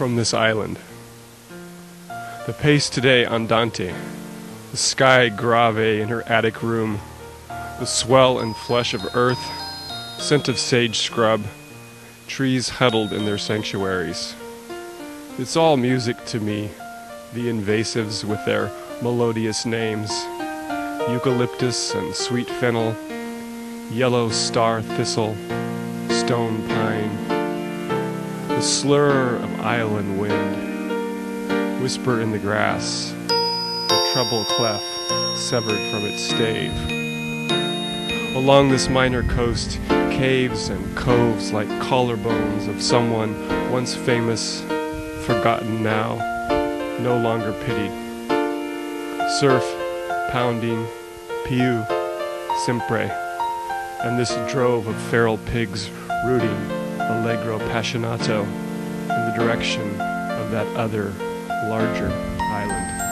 from this island. The pace today andante, the sky grave in her attic room, the swell and flesh of earth, scent of sage scrub, trees huddled in their sanctuaries. It's all music to me, the invasives with their melodious names eucalyptus and sweet fennel, yellow star thistle, stone pine, the slur of island wind, whisper in the grass, a treble clef severed from its stave. Along this minor coast, caves and coves like collarbones of someone once famous, forgotten now, no longer pitied. Surf, pounding, piu, sempre, and this drove of feral pigs rooting allegro passionato in the direction of that other, larger island.